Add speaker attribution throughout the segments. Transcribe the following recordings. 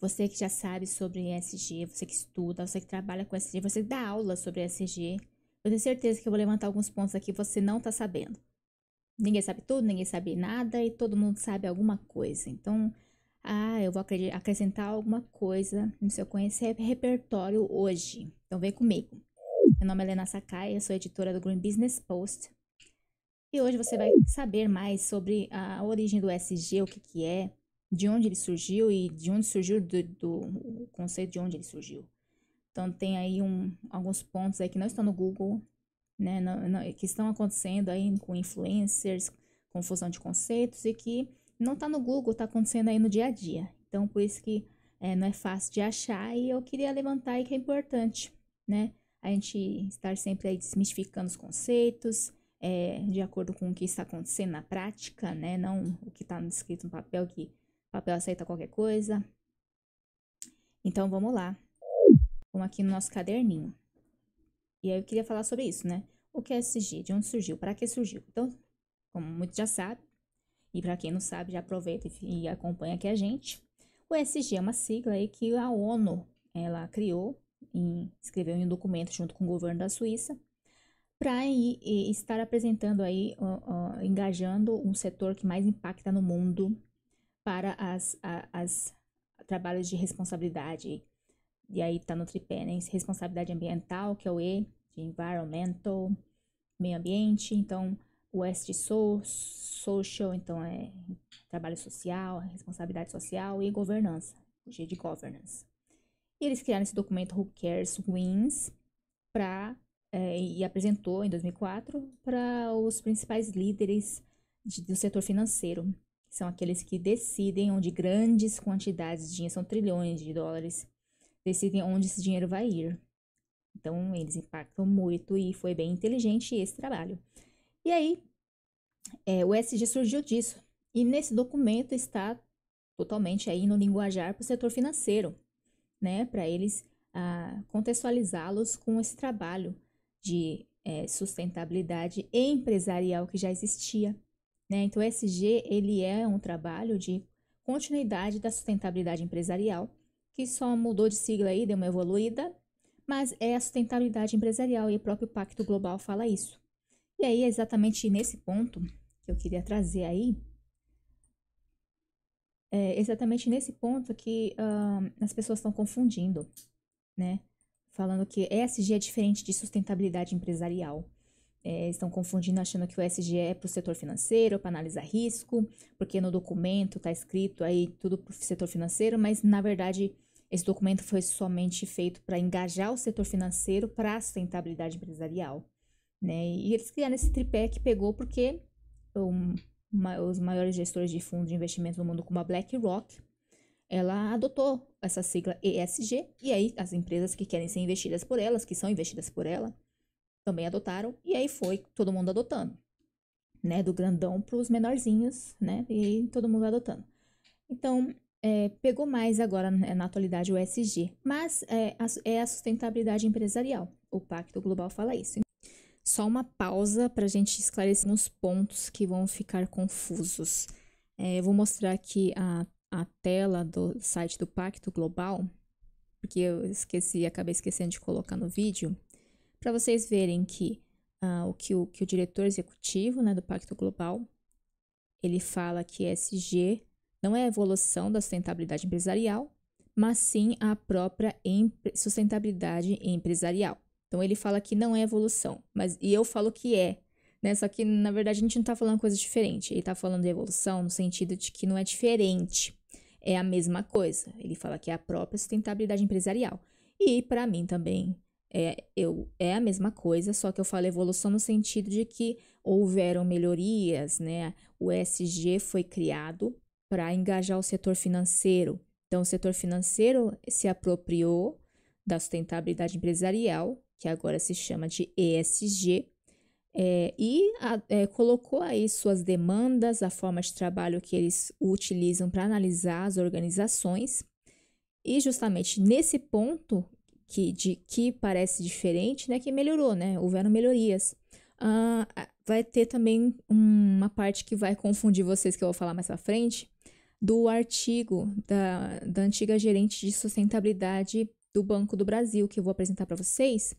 Speaker 1: Você que já sabe sobre ESG, você que estuda, você que trabalha com ESG, você que dá aula sobre ESG, eu tenho certeza que eu vou levantar alguns pontos aqui que você não está sabendo. Ninguém sabe tudo, ninguém sabe nada e todo mundo sabe alguma coisa. Então, ah, eu vou acrescentar alguma coisa no seu conhecimento repertório hoje. Então, vem comigo. Meu nome é Helena Sakai, eu sou editora do Green Business Post. E hoje você vai saber mais sobre a origem do SG, o que, que é, de onde ele surgiu e de onde surgiu do, do o conceito de onde ele surgiu. Então tem aí um, alguns pontos aí que não estão no Google, né, não, não, que estão acontecendo aí com influencers, confusão de conceitos e que não está no Google, está acontecendo aí no dia a dia. Então por isso que é, não é fácil de achar e eu queria levantar aí que é importante, né? A gente estar sempre aí desmistificando os conceitos, é, de acordo com o que está acontecendo na prática, né? Não o que está escrito no papel que papel aceita qualquer coisa. Então vamos lá. Vamos aqui no nosso caderninho. E aí eu queria falar sobre isso, né? O que é SG? De onde surgiu? Para que surgiu? Então, como muitos já sabem, e para quem não sabe, já aproveita e acompanha aqui a gente. O SG é uma sigla aí que a ONU ela criou, e escreveu em um documento junto com o governo da Suíça, para estar apresentando aí, uh, uh, engajando um setor que mais impacta no mundo para as, a, as trabalhos de responsabilidade. E aí tá no tripé, né? Responsabilidade ambiental, que é o E, de environmental, meio ambiente. Então, o S de so, social, então é trabalho social, responsabilidade social e governança, o G de governance. E eles criaram esse documento Who Cares Wins para é, e apresentou em 2004 para os principais líderes de, do setor financeiro são aqueles que decidem onde grandes quantidades de dinheiro, são trilhões de dólares, decidem onde esse dinheiro vai ir. Então, eles impactam muito e foi bem inteligente esse trabalho. E aí, é, o SG surgiu disso. E nesse documento está totalmente aí no linguajar para o setor financeiro, né? Para eles ah, contextualizá-los com esse trabalho de é, sustentabilidade empresarial que já existia. Né? Então, o SG ele é um trabalho de continuidade da sustentabilidade empresarial, que só mudou de sigla aí, deu uma evoluída, mas é a sustentabilidade empresarial e o próprio Pacto Global fala isso. E aí, é exatamente nesse ponto que eu queria trazer aí, é exatamente nesse ponto que uh, as pessoas estão confundindo, né? Falando que ESG é diferente de sustentabilidade empresarial. É, estão confundindo, achando que o SG é para o setor financeiro, para analisar risco, porque no documento está escrito aí tudo para o setor financeiro, mas na verdade esse documento foi somente feito para engajar o setor financeiro para a sustentabilidade empresarial. Né? E eles criaram esse tripé que pegou porque um, uma, os maiores gestores de fundos de investimento no mundo, como a BlackRock, ela adotou essa sigla ESG, e aí as empresas que querem ser investidas por elas, que são investidas por ela, também adotaram, e aí foi todo mundo adotando, né? Do grandão para os menorzinhos, né? E todo mundo adotando. Então, é, pegou mais agora né, na atualidade o SG, mas é a, é a sustentabilidade empresarial. O Pacto Global fala isso. Só uma pausa para a gente esclarecer uns pontos que vão ficar confusos. É, vou mostrar aqui a, a tela do site do Pacto Global, porque eu esqueci, acabei esquecendo de colocar no vídeo para vocês verem que, uh, o, que, o que o diretor executivo né, do Pacto Global ele fala que SG não é a evolução da sustentabilidade empresarial, mas sim a própria sustentabilidade empresarial. Então ele fala que não é evolução, mas e eu falo que é, né? Só que na verdade a gente não está falando coisa diferente. Ele está falando de evolução no sentido de que não é diferente, é a mesma coisa. Ele fala que é a própria sustentabilidade empresarial. E para mim também é, eu, é a mesma coisa, só que eu falo evolução no sentido de que houveram melhorias, né? O ESG foi criado para engajar o setor financeiro. Então, o setor financeiro se apropriou da sustentabilidade empresarial, que agora se chama de ESG, é, e a, é, colocou aí suas demandas, a forma de trabalho que eles utilizam para analisar as organizações. E justamente nesse ponto que, de, que parece diferente, né, que melhorou, né? Houveram melhorias. Uh, vai ter também uma parte que vai confundir vocês, que eu vou falar mais pra frente, do artigo da, da antiga gerente de sustentabilidade do Banco do Brasil, que eu vou apresentar para vocês.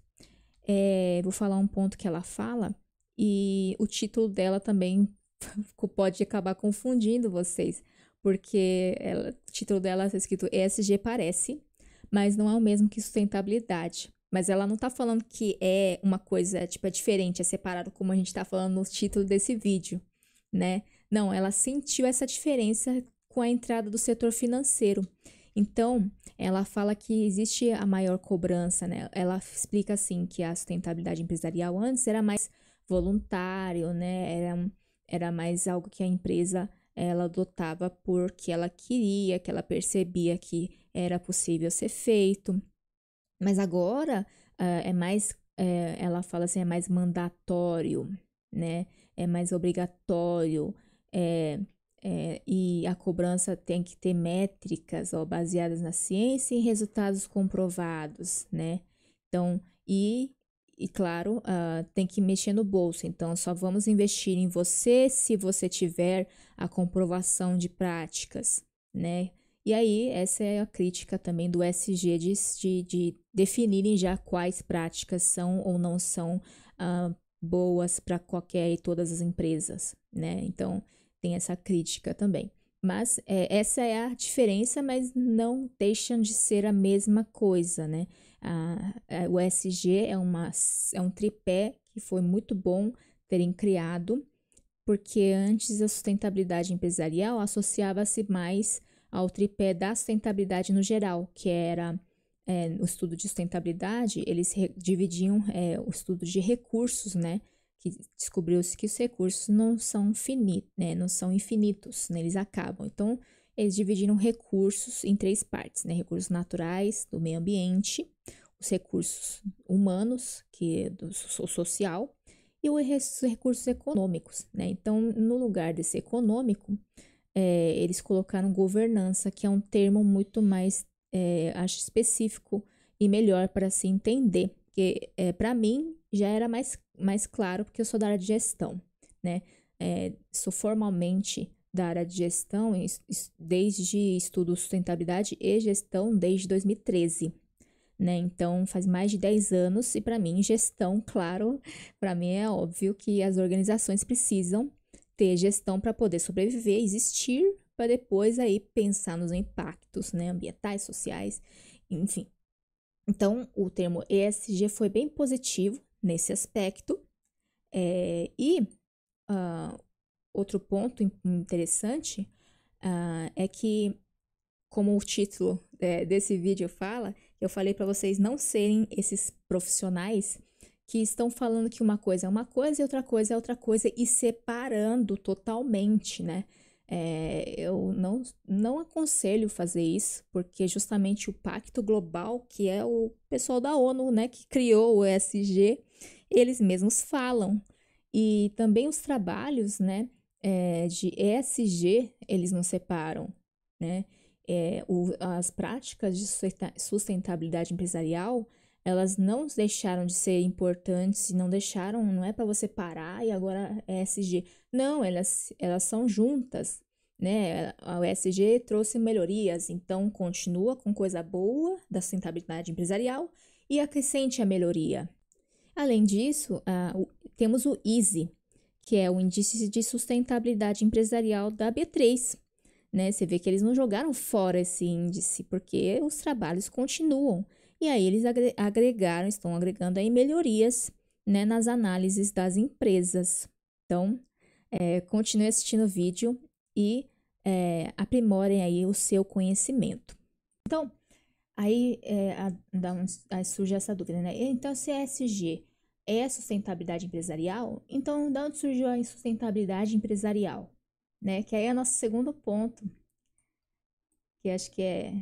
Speaker 1: É, vou falar um ponto que ela fala, e o título dela também pode acabar confundindo vocês, porque ela, o título dela está escrito ESG parece, mas não é o mesmo que sustentabilidade. Mas ela não está falando que é uma coisa, tipo, é diferente, é separado, como a gente está falando no título desse vídeo, né? Não, ela sentiu essa diferença com a entrada do setor financeiro. Então, ela fala que existe a maior cobrança, né? Ela explica assim que a sustentabilidade empresarial antes era mais voluntário, né? Era, era mais algo que a empresa ela adotava porque ela queria, que ela percebia que era possível ser feito. Mas agora uh, é mais, uh, ela fala assim, é mais mandatório, né? É mais obrigatório. É, é, e a cobrança tem que ter métricas ó, baseadas na ciência e resultados comprovados, né? Então, e, e claro, uh, tem que mexer no bolso. Então, só vamos investir em você se você tiver a comprovação de práticas, né? E aí, essa é a crítica também do SG de, de, de definirem já quais práticas são ou não são uh, boas para qualquer e todas as empresas, né? Então, tem essa crítica também. Mas é, essa é a diferença, mas não deixam de ser a mesma coisa, né? A, a, o SG é, uma, é um tripé que foi muito bom terem criado, porque antes a sustentabilidade empresarial associava-se mais ao tripé da sustentabilidade no geral, que era é, o estudo de sustentabilidade, eles dividiam é, o estudo de recursos, né? Que descobriu-se que os recursos não são finitos, né? Não são infinitos, né? Eles acabam. Então, eles dividiram recursos em três partes, né? Recursos naturais, do meio ambiente, os recursos humanos, que é do social, e os recursos econômicos, né? Então, no lugar desse econômico, é, eles colocaram governança, que é um termo muito mais, é, acho, específico e melhor para se entender. Porque, é, para mim, já era mais, mais claro, porque eu sou da área de gestão, né? É, sou formalmente da área de gestão desde estudo sustentabilidade e gestão desde 2013. Né? Então, faz mais de 10 anos e para mim, gestão, claro, para mim é óbvio que as organizações precisam ter gestão para poder sobreviver, existir, para depois aí pensar nos impactos né, ambientais, sociais, enfim. Então, o termo ESG foi bem positivo nesse aspecto. É, e uh, outro ponto interessante uh, é que, como o título é, desse vídeo fala, eu falei para vocês não serem esses profissionais que estão falando que uma coisa é uma coisa e outra coisa é outra coisa e separando totalmente, né? É, eu não, não aconselho fazer isso, porque justamente o Pacto Global, que é o pessoal da ONU, né, que criou o ESG, eles mesmos falam. E também os trabalhos, né, é, de ESG, eles não separam, né? É, o, as práticas de sustentabilidade empresarial, elas não deixaram de ser importantes não deixaram, não é para você parar e agora é SG. Não, elas, elas são juntas, né? A USG trouxe melhorias, então continua com coisa boa da sustentabilidade empresarial e acrescente a melhoria. Além disso, uh, temos o EASY, que é o Índice de Sustentabilidade Empresarial da B3. Né? Você vê que eles não jogaram fora esse índice, porque os trabalhos continuam. E aí eles agregaram, estão agregando aí melhorias né, nas análises das empresas. Então, é, continue assistindo o vídeo e é, aprimorem aí o seu conhecimento. Então, aí, é, a, surge essa dúvida, né? Então, se ESG é sustentabilidade empresarial, então de onde surgiu a insustentabilidade empresarial? Né? Que aí é o nosso segundo ponto, que acho que é,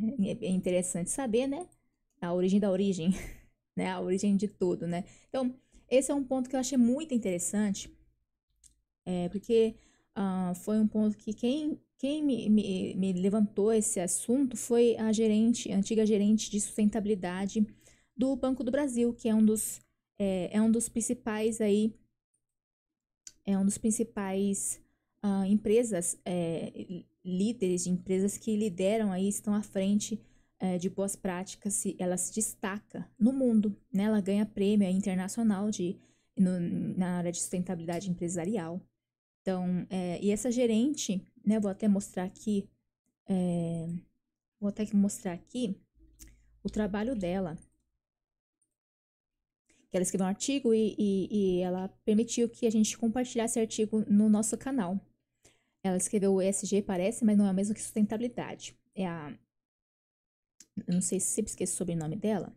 Speaker 1: é interessante saber, né? A origem da origem, né? A origem de tudo, né? Então, esse é um ponto que eu achei muito interessante, é, porque uh, foi um ponto que quem, quem me, me, me, levantou esse assunto foi a gerente, a antiga gerente de sustentabilidade do Banco do Brasil, que é um dos, é, é um dos principais aí, é um dos principais uh, empresas é, líderes de empresas que lideram aí, estão à frente é, de boas práticas, se, ela se destaca no mundo, né? Ela ganha prêmio internacional de, no, na área de sustentabilidade empresarial. Então, é, e essa gerente, né? Vou até mostrar aqui, é, vou até mostrar aqui o trabalho dela. Que ela escreveu um artigo e, e, e ela permitiu que a gente compartilhasse artigo no nosso canal. Ela escreveu o ESG, parece, mas não é o mesmo que sustentabilidade. É a não sei se sempre esqueço o sobrenome dela.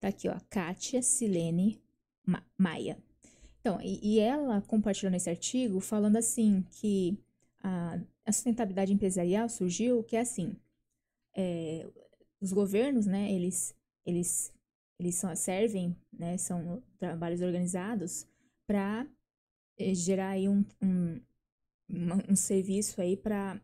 Speaker 1: Tá aqui, ó, Kátia Silene Ma Maia. Então, e, e, ela compartilhou nesse artigo falando assim que a, a sustentabilidade empresarial surgiu que é assim, é, os governos, né, eles, eles, eles são, servem, né, são trabalhos organizados para é, gerar aí um, um, um serviço aí para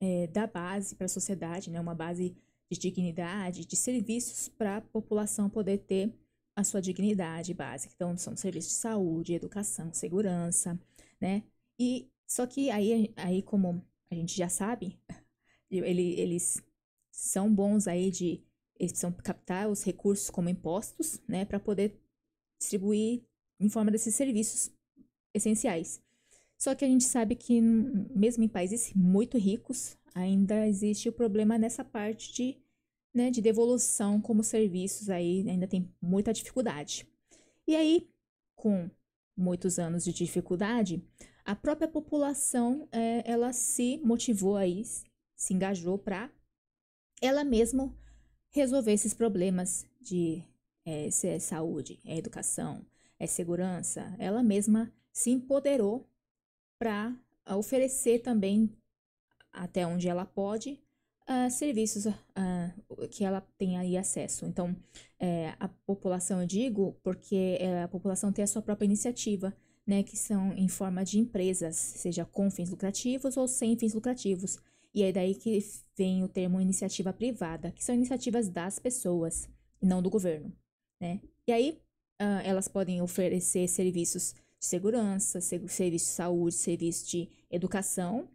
Speaker 1: é, dar base para a sociedade, né, uma base de dignidade, de serviços para a população poder ter a sua dignidade básica. Então, são serviços de saúde, educação, segurança, né? E só que aí, aí como a gente já sabe, ele, eles são bons aí de eles precisam captar os recursos como impostos, né, para poder distribuir em forma desses serviços essenciais. Só que a gente sabe que mesmo em países muito ricos, ainda existe o problema nessa parte de, né, de devolução como serviços aí, ainda tem muita dificuldade. E aí, com muitos anos de dificuldade, a própria população, é, ela se motivou aí, se engajou para ela mesma resolver esses problemas de é, é saúde, é educação, é segurança. Ela mesma se empoderou para oferecer também até onde ela pode, uh, serviços uh, que ela tem aí acesso. Então, é, a população, eu digo, porque é, a população tem a sua própria iniciativa, né, que são em forma de empresas, seja com fins lucrativos ou sem fins lucrativos. E é daí que vem o termo iniciativa privada, que são iniciativas das pessoas e não do governo, né? E aí, uh, elas podem oferecer serviços de segurança, serviços de saúde, serviços de educação,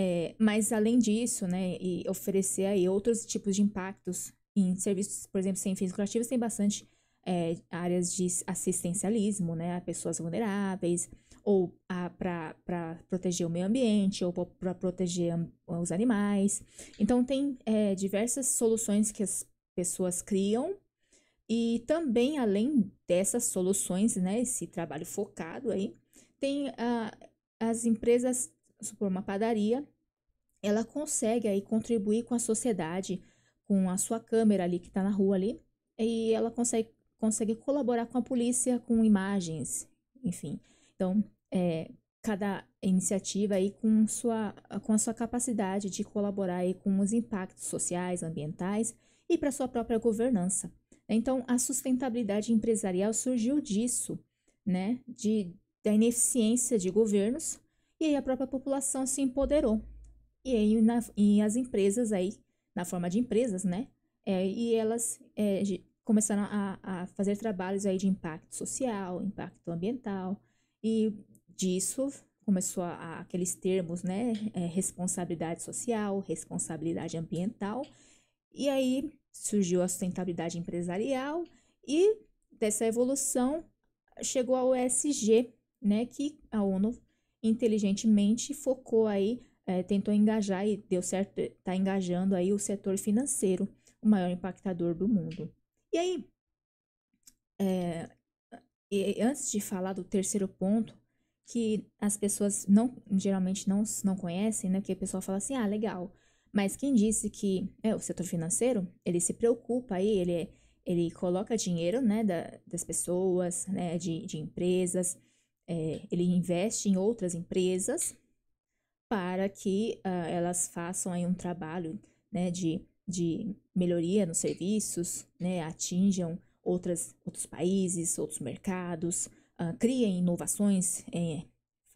Speaker 1: é, mas além disso, né, e oferecer aí outros tipos de impactos em serviços, por exemplo, sem fins lucrativos, tem bastante é, áreas de assistencialismo, né, a pessoas vulneráveis, ou para proteger o meio ambiente, ou para proteger os animais. Então, tem é, diversas soluções que as pessoas criam, e também, além dessas soluções, né, esse trabalho focado aí, tem uh, as empresas supor, uma padaria, ela consegue aí contribuir com a sociedade, com a sua câmera ali que está na rua ali, e ela consegue, consegue colaborar com a polícia com imagens, enfim. Então, é, cada iniciativa aí com, sua, com a sua capacidade de colaborar aí com os impactos sociais, ambientais e para sua própria governança. Então, a sustentabilidade empresarial surgiu disso, né, de, da ineficiência de governos e aí a própria população se empoderou. E aí na, e as empresas aí, na forma de empresas, né? É, e elas é, começaram a, a fazer trabalhos aí de impacto social, impacto ambiental. E disso começou a, a aqueles termos, né? É, responsabilidade social, responsabilidade ambiental. E aí surgiu a sustentabilidade empresarial e dessa evolução chegou ao ESG, né, que a ONU inteligentemente focou aí, é, tentou engajar e deu certo, está engajando aí o setor financeiro, o maior impactador do mundo. E aí, é, e antes de falar do terceiro ponto, que as pessoas não geralmente não, não conhecem, né? Porque o pessoal fala assim, ah, legal. Mas quem disse que é, o setor financeiro, ele se preocupa aí, ele, ele coloca dinheiro, né, da, das pessoas, né, de, de empresas, é, ele investe em outras empresas para que uh, elas façam aí um trabalho né, de, de melhoria nos serviços, né, atinjam outras, outros países, outros mercados, uh, criem inovações, é,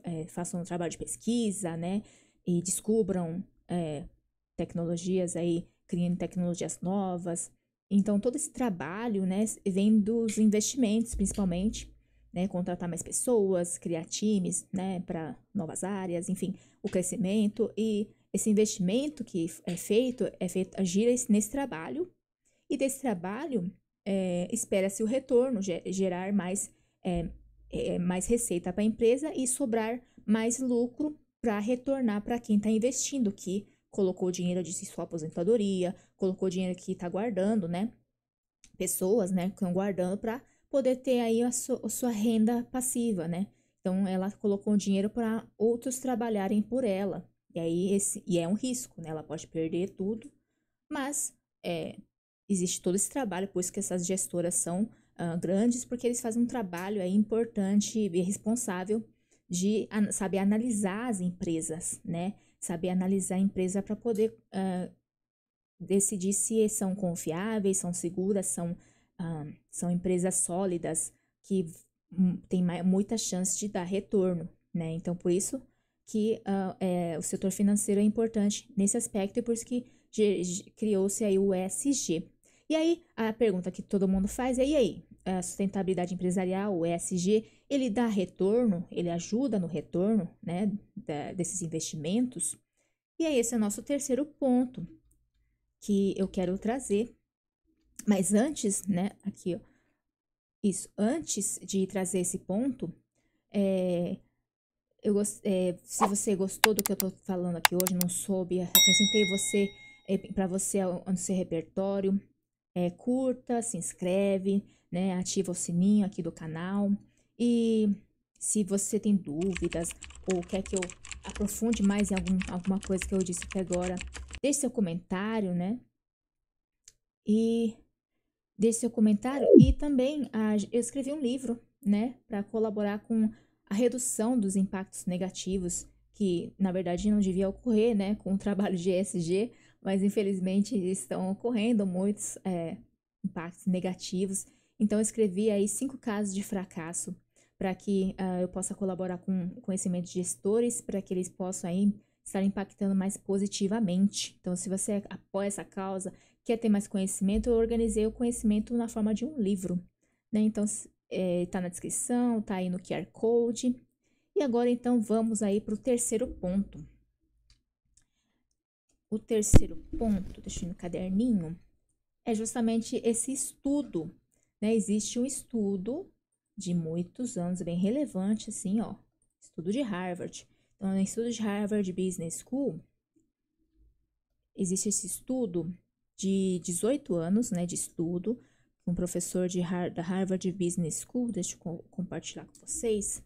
Speaker 1: é, façam um trabalho de pesquisa, né, e descubram é, tecnologias aí, criem tecnologias novas. Então, todo esse trabalho, né, vem dos investimentos, principalmente, né, contratar mais pessoas, criar times, né, para novas áreas, enfim, o crescimento e esse investimento que é feito, é feito, gira nesse trabalho, e desse trabalho é, espera-se o retorno, gerar mais, é, é, mais receita para a empresa e sobrar mais lucro para retornar para quem está investindo, que colocou dinheiro de sua aposentadoria, colocou dinheiro que está guardando, né? Pessoas, né, que estão guardando para poder ter aí a, su a sua renda passiva, né? Então, ela colocou dinheiro para outros trabalharem por ela. E aí, esse, e é um risco, né? Ela pode perder tudo, mas é, existe todo esse trabalho, por isso que essas gestoras são uh, grandes, porque eles fazem um trabalho aí importante e responsável de an saber analisar as empresas, né? Saber analisar a empresa para poder uh, decidir se são confiáveis, são seguras, são, uh, são empresas sólidas que tem muita chance de dar retorno, né? Então, por isso que uh, é, o setor financeiro é importante nesse aspecto e por isso que criou-se aí o ESG. E aí, a pergunta que todo mundo faz é, e aí, a sustentabilidade empresarial, o ESG, ele dá retorno, ele ajuda no retorno, né, da, desses investimentos? E aí, esse é o nosso terceiro ponto que eu quero trazer. Mas antes, né, aqui, ó, isso, antes de trazer esse ponto, é, eu é, se você gostou do que eu tô falando aqui hoje, não soube, apresentei você é, para você no seu repertório, é, curta, se inscreve, né, ativa o sininho aqui do canal e se você tem dúvidas ou quer que eu aprofunde mais em algum, alguma coisa que eu disse até agora, deixe seu comentário, né? E deixe seu comentário. E também a, eu escrevi um livro, né, para colaborar com a redução dos impactos negativos, que na verdade não devia ocorrer, né, com o trabalho de ESG, mas infelizmente estão ocorrendo muitos é, impactos negativos. Então eu escrevi aí cinco casos de fracasso para que uh, eu possa colaborar com conhecimento de gestores, para que eles possam aí estar impactando mais positivamente. Então, se você apoia essa causa, quer ter mais conhecimento, eu organizei o conhecimento na forma de um livro. Né? Então, é, tá na descrição, tá aí no QR Code. E agora, então, vamos aí para o terceiro ponto. O terceiro ponto, deixa eu ir no caderninho, é justamente esse estudo. Né? Existe um estudo de muitos anos, bem relevante, assim, ó. Estudo de Harvard. Então, no estudo de Harvard Business School, existe esse estudo de 18 anos, né, de estudo, um professor de Har da Harvard Business School, deixa eu co compartilhar com vocês,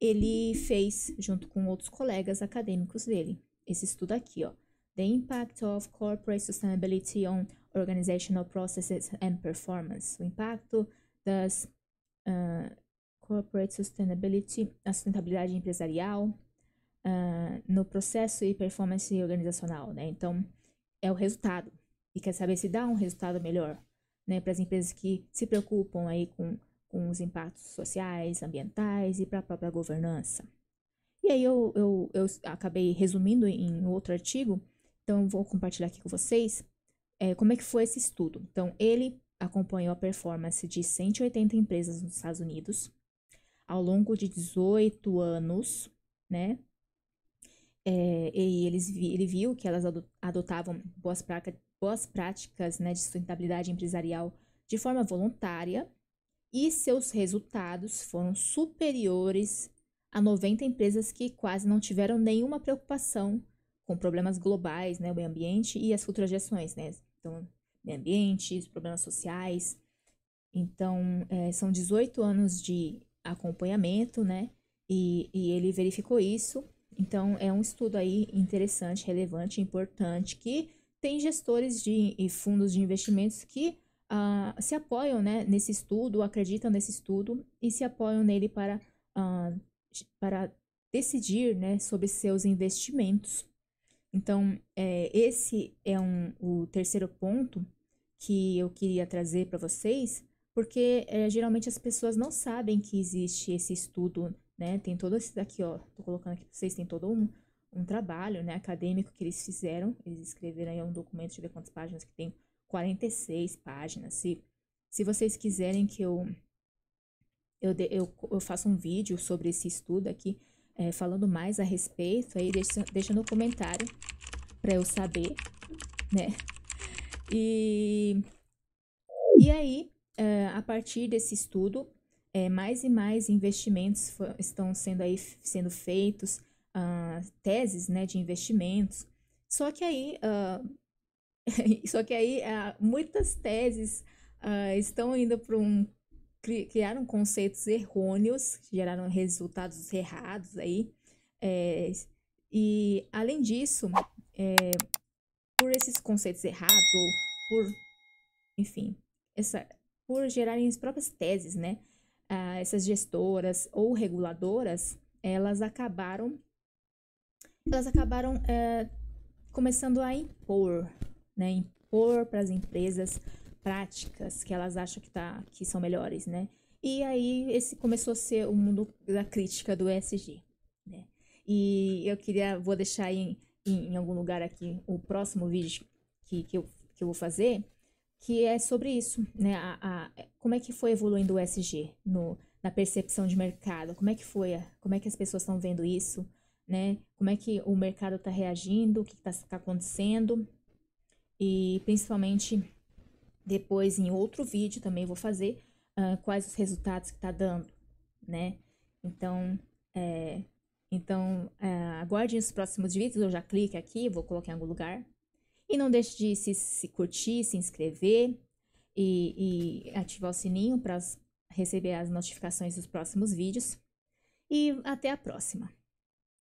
Speaker 1: ele fez, junto com outros colegas acadêmicos dele, esse estudo aqui, ó. The Impact of Corporate Sustainability on Organizational Processes and Performance. O impacto das uh, Corporate Sustainability, a sustentabilidade empresarial, uh, no processo e performance organizacional, né? Então, é o resultado. E quer saber se dá um resultado melhor né, para as empresas que se preocupam aí com, com os impactos sociais, ambientais e para a própria governança. E aí eu, eu, eu acabei resumindo em outro artigo, então vou compartilhar aqui com vocês é, como é que foi esse estudo. Então, ele acompanhou a performance de 180 empresas nos Estados Unidos ao longo de 18 anos, né? É, e eles, ele viu que elas adotavam boas, práticas boas práticas né, de sustentabilidade empresarial de forma voluntária e seus resultados foram superiores a 90 empresas que quase não tiveram nenhuma preocupação com problemas globais, né, o meio ambiente e as futuras gestões, né? Então, meio ambiente, os problemas sociais. Então, é, são 18 anos de acompanhamento, né? E, e ele verificou isso. Então, é um estudo aí interessante, relevante, importante, que tem gestores de e fundos de investimentos que uh, se apoiam né, nesse estudo, acreditam nesse estudo e se apoiam nele para, uh, para decidir né, sobre seus investimentos. Então, é, esse é um, o terceiro ponto que eu queria trazer para vocês, porque é, geralmente as pessoas não sabem que existe esse estudo, né? Tem todo esse daqui, ó, tô colocando aqui para vocês, tem todo um, um trabalho né, acadêmico que eles fizeram. Eles escreveram aí um documento, deixa eu ver quantas páginas que tem. 46 páginas. Se, se vocês quiserem que eu, eu, eu, eu faça um vídeo sobre esse estudo aqui, é, falando mais a respeito, aí deixa, deixa no comentário para eu saber, né? E, e aí, uh, a partir desse estudo, é, mais e mais investimentos estão sendo aí sendo feitos, uh, teses, né, de investimentos. Só que aí, uh, só que aí uh, muitas teses estão indo para um criaram conceitos errôneos, geraram resultados errados aí. É, e além disso, é, por esses conceitos errados ou por, enfim, essa, por gerarem as próprias teses, né? Ah, essas gestoras ou reguladoras, elas acabaram, elas acabaram é, começando a impor, né? Impor para as empresas práticas que elas acham que, tá, que são melhores, né? E aí esse começou a ser o mundo da crítica do ESG, né? E eu queria, vou deixar em, em, em algum lugar aqui o próximo vídeo que, que, eu, que eu vou fazer, que é sobre isso, né? A, a, como é que foi evoluindo o SG no, na percepção de mercado? Como é que foi? Como é que as pessoas estão vendo isso? Né? Como é que o mercado está reagindo? O que está tá acontecendo? E principalmente depois em outro vídeo também vou fazer uh, quais os resultados que está dando, né? Então, é, então uh, aguardem os próximos vídeos. Eu já clique aqui, vou colocar em algum lugar e não deixe de se, se curtir, se inscrever e, e ativar o sininho para receber as notificações dos próximos vídeos. E até a próxima!